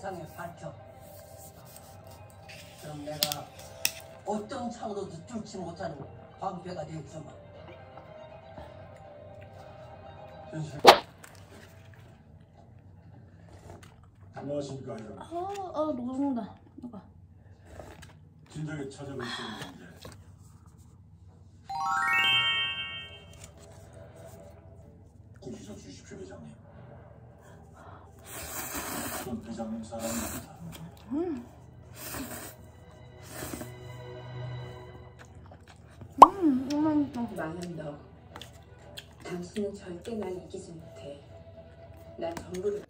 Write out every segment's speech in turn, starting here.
세상에 밝혀. 그럼 내가 어떤 창으로도 뚫지 못하는 광배가 되겠구만. 현실. 안녕하십니까 여러분. 아, 아 녹는다. 녹아. 진작에 찾아뵙었는데 꾸짖어 주십시오 회장님. 전 회 장님 사랑입니다. 음. 나는 너. 당신은 절대 날 이기지 못해. 난 전부를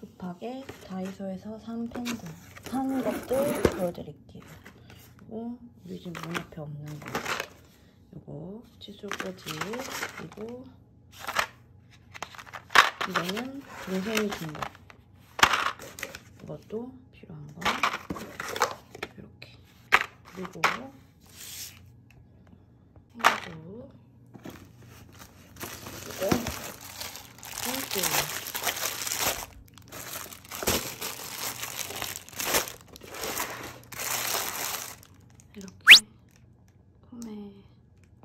급하게 다이소에서 산 펜들 산 것들 보여드릴게요. 이거 우리 집 문 앞에 없는 거. 이거 칫솔 꽂이 그리고 이거는 동생이 준 거. 이것도 필요한 거. 이렇게 그리고 이거 이거 펜슬. 이렇게 홈에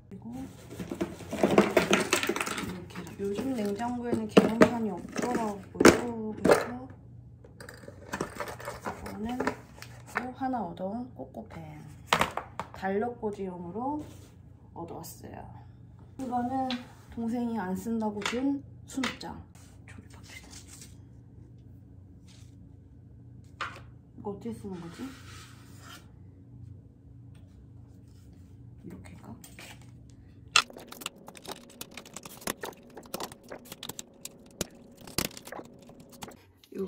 그리고 이렇게 요즘 냉장고에는 계란판이 없더라고요. 그래서 이거는 또 하나 얻어온 꼬꼬펜 달력꽂이용으로 얻어왔어요. 이거는 동생이 안 쓴다고 준 수납장 조립합시다. 이거 어떻게 쓰는 거지? 이렇게인가?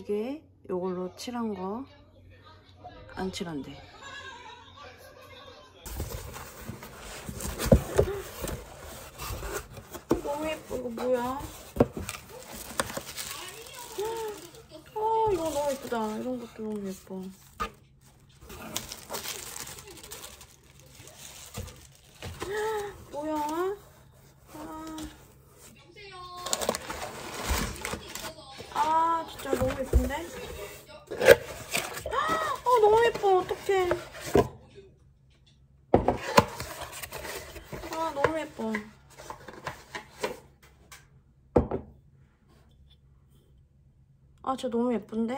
요게 요걸로 칠한 거 안 칠한데 너무 예뻐 이거 뭐야? 아 이거 너무 예쁘다 이런 것도 너무 예뻐 뭐야? 아. 아, 진짜 너무 예쁜데? 아, 너무 예뻐. 어떡해. 아, 너무 예뻐. 아, 진짜 너무 예쁜데?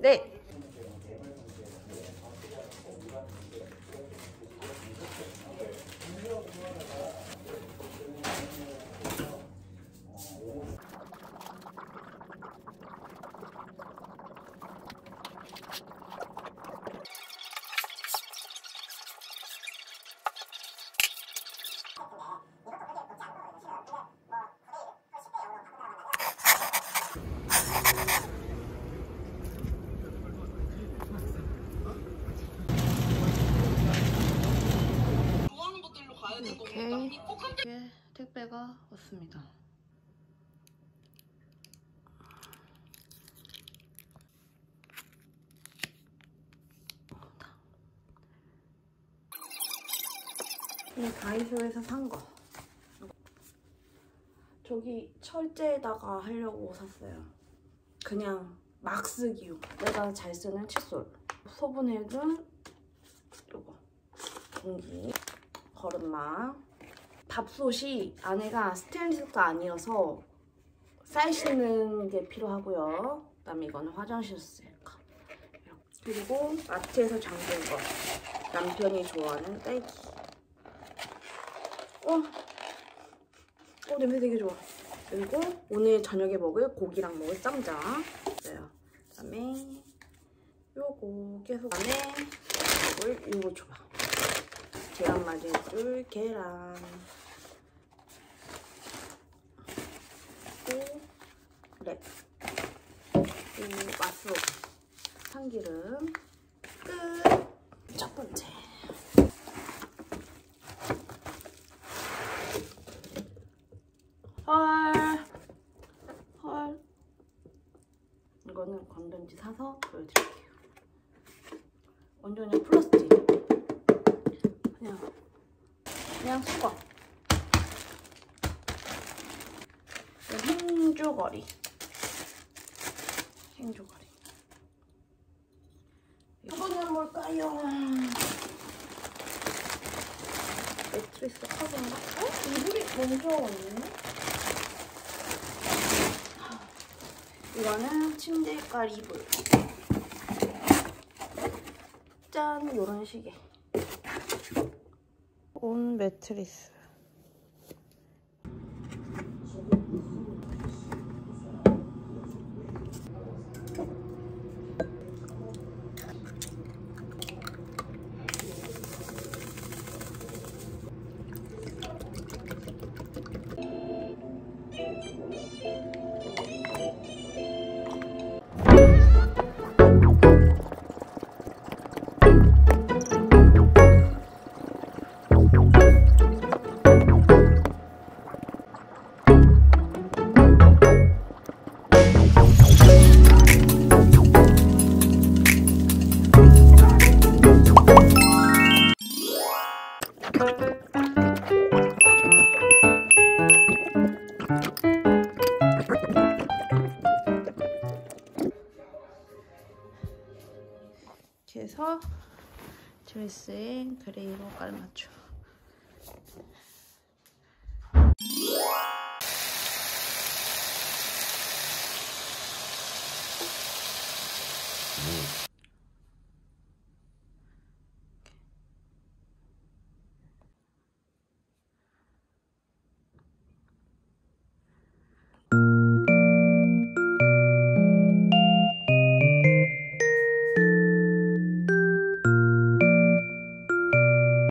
네. 이렇게, 이렇게 택배가 왔습니다. 이 다이소에서 산 거. 저기 철제에다가 하려고 샀어요. 그냥 막 쓰기용. 내가 잘 쓰는 칫솔. 소분해둔 요거. 공기. 거름망. 밥솥이 안에가 스테인리스가 아니어서 쌀 씻는 게 필요하고요. 그 다음에 이거는 화장실 셀카. 그리고 마트에서 잠근 거. 남편이 좋아하는 딸기. 어, 어 냄새 되게 좋아. 그리고 오늘 저녁에 먹을 고기랑 먹을 쌈장 있어요. 그다음에 요거 계속 안에 이걸 요거 줘봐. 계란 맞은 줄 계란. 또 랩. 그리고 맛으로 참기름. 끝. 첫 번째. 헐. 헐. 이거는 건전지 사서 보여드릴게요. 완전 그냥 플라스틱. 그냥 수건. 행주거리. 행주거리. 이거는 뭘까요? 매트리스 커버인가? 어? 이불이 먼저 왔네? 이거는 침대 깔 이불. 짠! 요런 식의. 온 매트리스. 이렇게 해서 드레스에 그레이로 깔맞춤.